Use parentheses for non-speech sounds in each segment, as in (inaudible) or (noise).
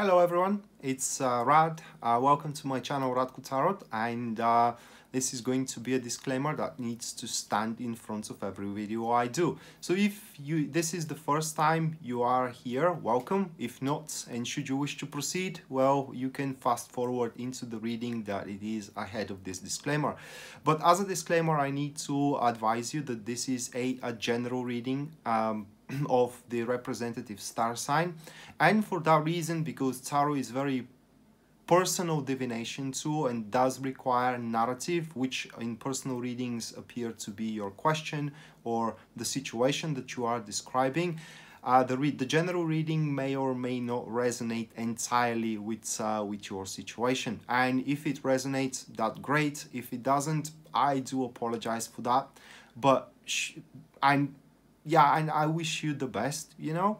Hello everyone, it's uh, Rad. Uh, welcome to my channel Radko Tarot and uh, this is going to be a disclaimer that needs to stand in front of every video I do. So if you this is the first time you are here, welcome. If not, and should you wish to proceed, well, you can fast forward into the reading that it is ahead of this disclaimer. But as a disclaimer, I need to advise you that this is a, a general reading um, (clears throat) of the representative star sign. And for that reason, because tarot is very personal divination tool and does require narrative, which in personal readings appear to be your question or the situation that you are describing. Uh, the, the general reading may or may not resonate entirely with, uh, with your situation. And if it resonates, that great. If it doesn't, I do apologize for that. But and yeah, and I wish you the best, you know,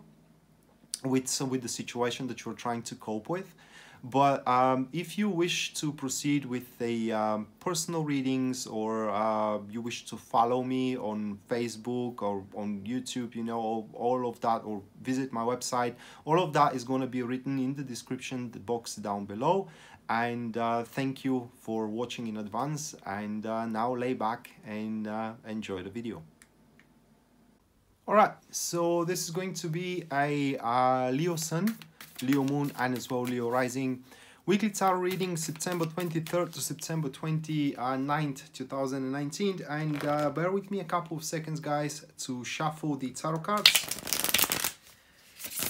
with, with the situation that you're trying to cope with. But um, if you wish to proceed with the um, personal readings or uh, you wish to follow me on Facebook or on YouTube, you know, all, all of that, or visit my website, all of that is going to be written in the description box down below. And uh, thank you for watching in advance. And uh, now lay back and uh, enjoy the video. Alright, so this is going to be a uh, Leo Sun Leo Moon and as well Leo Rising. Weekly tarot reading September 23rd to September 29th, 2019. And uh, bear with me a couple of seconds, guys, to shuffle the tarot cards.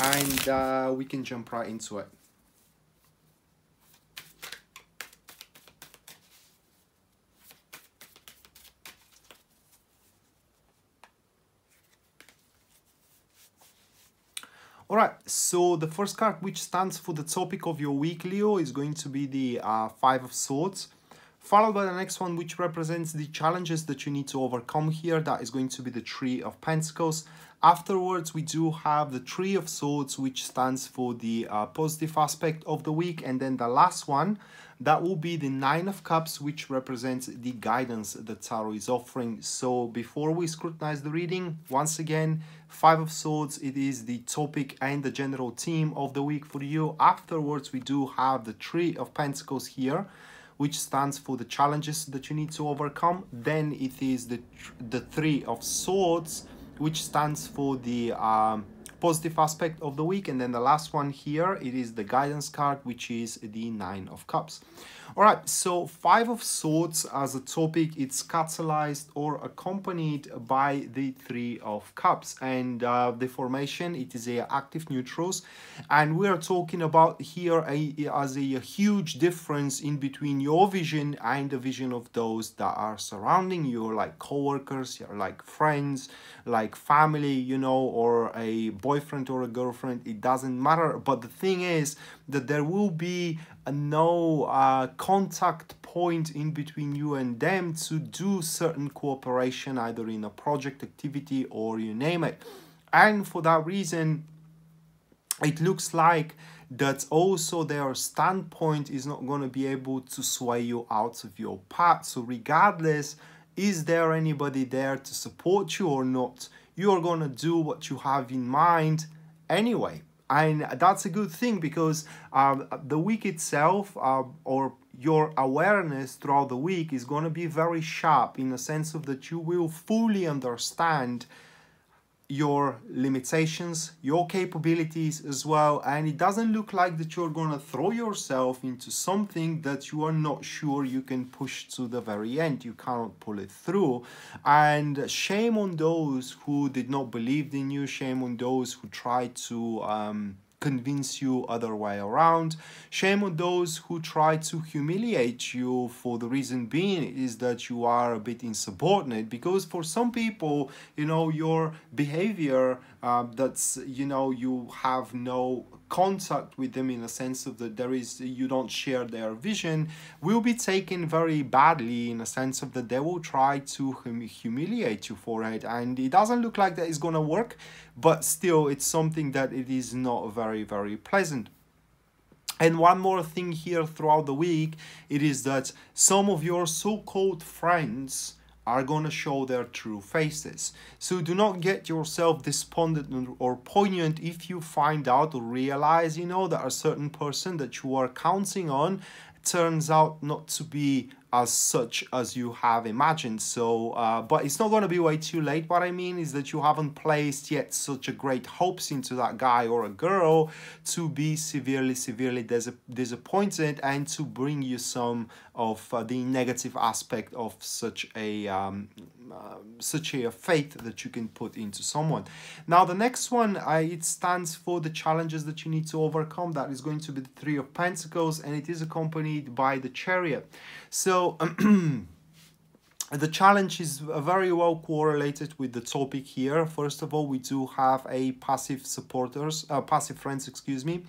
And uh, we can jump right into it. Alright, so the first card which stands for the topic of your week, Leo, is going to be the uh, Five of Swords. Followed by the next one which represents the challenges that you need to overcome here. That is going to be the tree of Pentacles. Afterwards, we do have the tree of Swords, which stands for the uh, positive aspect of the week. And then the last one, that will be the Nine of Cups, which represents the guidance that Tarot is offering. So before we scrutinize the reading, once again, Five of Swords, it is the topic and the general theme of the week for you. Afterwards, we do have the tree of Pentacles here, which stands for the challenges that you need to overcome. Then it is the, the Three of Swords, which stands for the um, positive aspect of the week. And then the last one here, it is the guidance card, which is the Nine of Cups. All right, so Five of Swords as a topic, it's catalyzed or accompanied by the Three of Cups. And uh, the formation, it is a active neutrals. And we are talking about here a, as a, a huge difference in between your vision and the vision of those that are surrounding you, like co-workers, like friends, like family, you know, or a boyfriend or a girlfriend, it doesn't matter. But the thing is that there will be no uh, contact point in between you and them to do certain cooperation either in a project activity or you name it. And for that reason it looks like that also their standpoint is not going to be able to sway you out of your path. So regardless is there anybody there to support you or not you are going to do what you have in mind anyway and that's a good thing because um, the week itself uh, or your awareness throughout the week is going to be very sharp in the sense of that you will fully understand your limitations, your capabilities as well. And it doesn't look like that you're to throw yourself into something that you are not sure you can push to the very end. You cannot pull it through. And shame on those who did not believe in you. Shame on those who tried to... Um, convince you other way around. Shame on those who try to humiliate you for the reason being is that you are a bit insubordinate because for some people, you know, your behavior uh, that's, you know, you have no contact with them in a sense of that there is you don't share their vision will be taken very badly in a sense of that they will try to hum humiliate you for it. And it doesn't look like that is going to work but still it's something that it is not very very pleasant. And one more thing here throughout the week it is that some of your so-called friends are going to show their true faces. So do not get yourself despondent or poignant if you find out or realize, you know, that a certain person that you are counting on turns out not to be as such as you have imagined so uh, but it's not going to be way too late what i mean is that you haven't placed yet such a great hopes into that guy or a girl to be severely severely dis disappointed and to bring you some of uh, the negative aspect of such a um, uh, such a faith that you can put into someone. Now the next one uh, it stands for the challenges that you need to overcome. That is going to be the three of pentacles and it is accompanied by the chariot. So (clears throat) the challenge is very well correlated with the topic here. First of all, we do have a passive supporters, uh, passive friends, excuse me.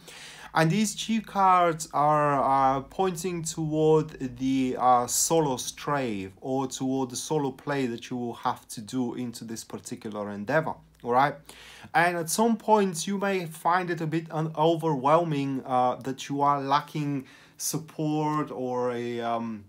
And these two cards are uh, pointing toward the uh, solo strive or toward the solo play that you will have to do into this particular endeavor all right and at some points you may find it a bit overwhelming uh, that you are lacking support or a um,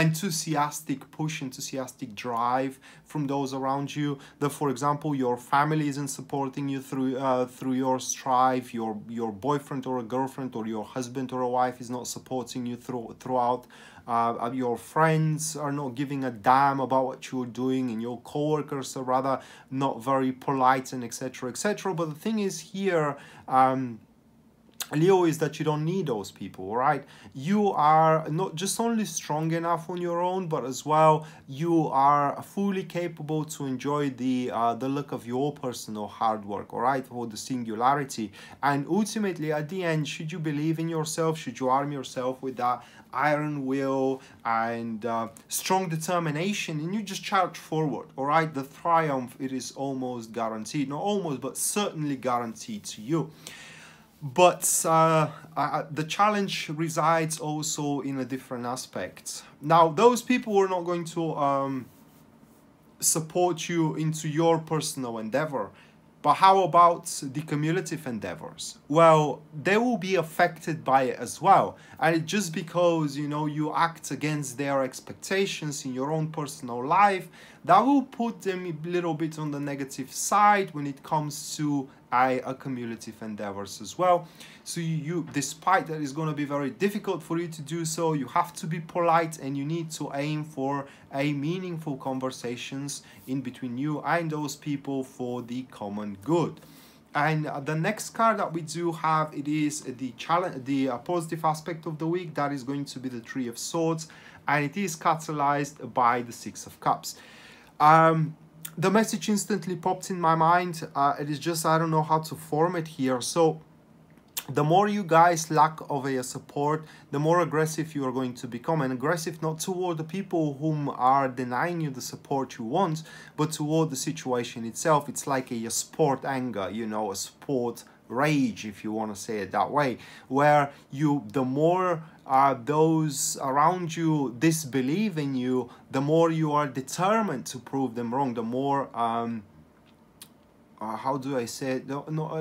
enthusiastic push, enthusiastic drive from those around you. That, for example, your family isn't supporting you through uh, through your strive. Your your boyfriend or a girlfriend or your husband or a wife is not supporting you through throughout. Uh, your friends are not giving a damn about what you're doing, and your coworkers are rather not very polite and etc. etc. But the thing is here. Um, Leo is that you don't need those people, right? You are not just only strong enough on your own, but as well you are fully capable to enjoy the uh, the look of your personal hard work, all right, for the singularity. And ultimately, at the end, should you believe in yourself, should you arm yourself with that iron will and uh, strong determination, and you just charge forward, all right? The triumph it is almost guaranteed, not almost, but certainly guaranteed to you but uh, uh, the challenge resides also in a different aspect. Now, those people are not going to um, support you into your personal endeavor. But how about the cumulative endeavors? Well, they will be affected by it as well. And just because, you know, you act against their expectations in your own personal life, that will put them a little bit on the negative side when it comes to I accumulative endeavors as well. So you, you, despite that it's going to be very difficult for you to do so, you have to be polite and you need to aim for a meaningful conversations in between you and those people for the common good. And the next card that we do have, it is the challenge, the uh, positive aspect of the week. That is going to be the Three of Swords, and it is catalyzed by the Six of Cups. Um, the message instantly popped in my mind. Uh, it is just I don't know how to form it here. So the more you guys lack of a support, the more aggressive you are going to become. And aggressive not toward the people whom are denying you the support you want, but toward the situation itself. It's like a, a sport anger, you know, a sport rage, if you want to say it that way, where you, the more uh, those around you disbelieve in you, the more you are determined to prove them wrong, the more, um, uh, how do I say it, no, not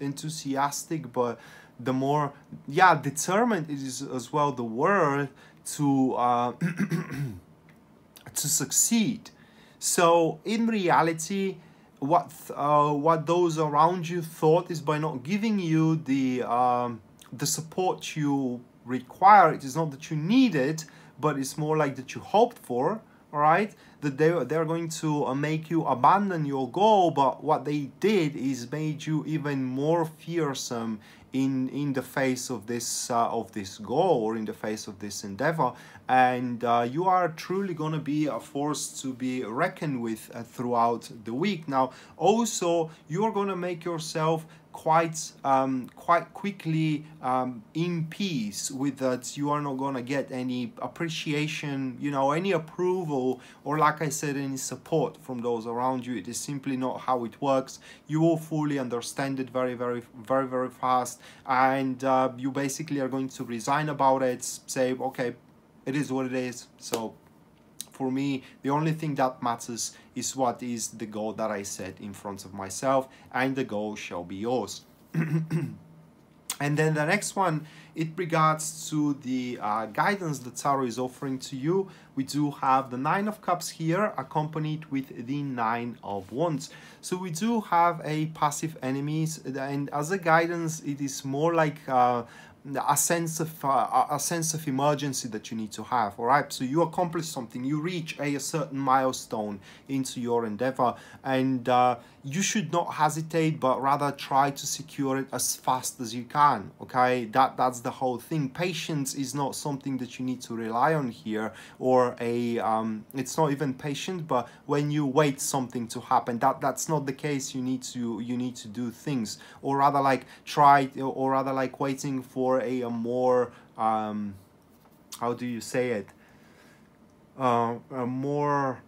enthusiastic, but the more, yeah, determined is as well the word to, uh, (clears throat) to succeed. So in reality, what uh, what those around you thought is by not giving you the um, the support you require it is not that you need it but it's more like that you hoped for all right? That they, they're going to uh, make you abandon your goal but what they did is made you even more fearsome in in the face of this uh, of this goal or in the face of this endeavor and uh, you are truly going to be a force to be reckoned with uh, throughout the week. Now also you're going to make yourself quite um, quite quickly um, in peace with that you are not gonna get any appreciation you know any approval or like I said any support from those around you. It is simply not how it works. You will fully understand it very very very very fast and uh, you basically are going to resign about it say okay it is what it is so for me, the only thing that matters is what is the goal that I set in front of myself, and the goal shall be yours. (clears throat) And then the next one, it regards to the uh, guidance that Tarot is offering to you. We do have the Nine of Cups here, accompanied with the Nine of Wands. So we do have a passive enemies, and as a guidance, it is more like uh, a sense of uh, a sense of emergency that you need to have all right? So you accomplish something you reach a, a certain milestone into your endeavor and uh, you should not hesitate but rather try to secure it as fast as you can okay? That that's the whole thing. Patience is not something that you need to rely on here or a um, it's not even patient but when you wait something to happen that that's not the case. You need to you need to do things. Or rather like try or rather like waiting for a, a more um, how do you say it? Uh, a more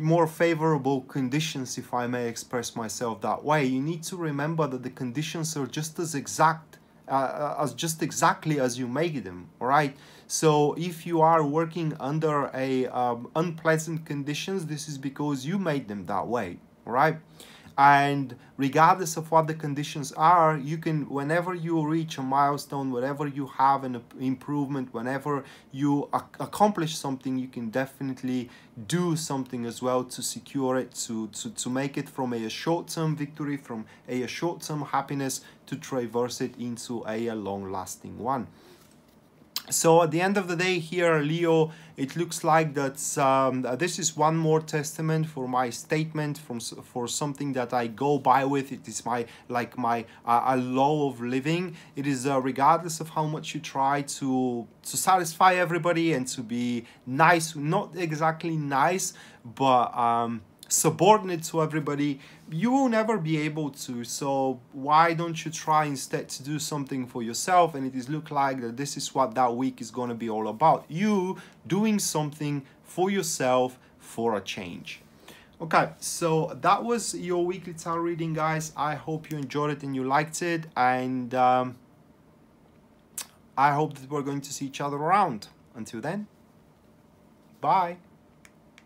more favorable conditions if i may express myself that way. You need to remember that the conditions are just as exact uh, uh, as just exactly as you make them all right? So if you are working under a um, unpleasant conditions this is because you made them that way all right and regardless of what the conditions are you can whenever you reach a milestone whenever you have an improvement whenever you accomplish something you can definitely do something as well to secure it to to, to make it from a short-term victory from a short-term happiness to traverse it into a long-lasting one so at the end of the day here leo it looks like that um, this is one more testament for my statement from for something that i go by with. It is my like my uh, a law of living. It is uh, regardless of how much you try to to satisfy everybody and to be nice not exactly nice but um subordinate to everybody you will never be able to so why don't you try instead to do something for yourself and it is look like that this is what that week is going to be all about. You doing something for yourself for a change. Okay so that was your weekly tarot reading guys. I hope you enjoyed it and you liked it and um, i hope that we're going to see each other around. Until then bye